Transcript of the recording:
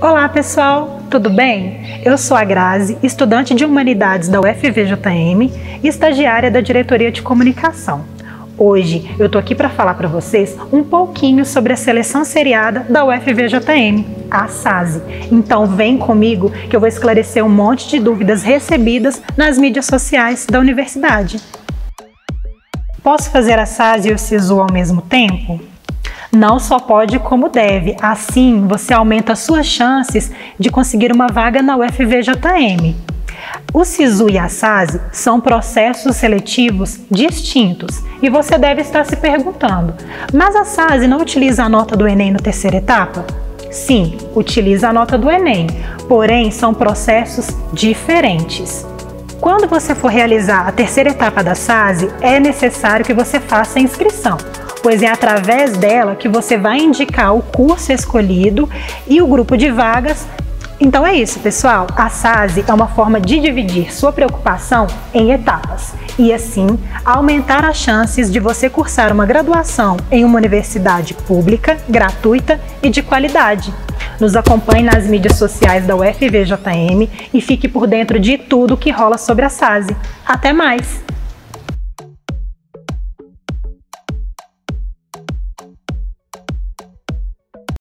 Olá pessoal, tudo bem? Eu sou a Grazi, estudante de Humanidades da UFVJM e estagiária da Diretoria de Comunicação. Hoje eu tô aqui para falar para vocês um pouquinho sobre a seleção seriada da UFVJM, a SASE. Então vem comigo que eu vou esclarecer um monte de dúvidas recebidas nas mídias sociais da universidade. Posso fazer a SASE e o SISU ao mesmo tempo? Não só pode, como deve. Assim, você aumenta suas chances de conseguir uma vaga na UFVJM. O SISU e a SASE são processos seletivos distintos e você deve estar se perguntando: mas a SASE não utiliza a nota do Enem na terceira etapa? Sim, utiliza a nota do Enem, porém são processos diferentes. Quando você for realizar a terceira etapa da SASE, é necessário que você faça a inscrição, pois é através dela que você vai indicar o curso escolhido e o grupo de vagas então é isso, pessoal. A SASE é uma forma de dividir sua preocupação em etapas e, assim, aumentar as chances de você cursar uma graduação em uma universidade pública, gratuita e de qualidade. Nos acompanhe nas mídias sociais da UFVJM e fique por dentro de tudo que rola sobre a SASE. Até mais!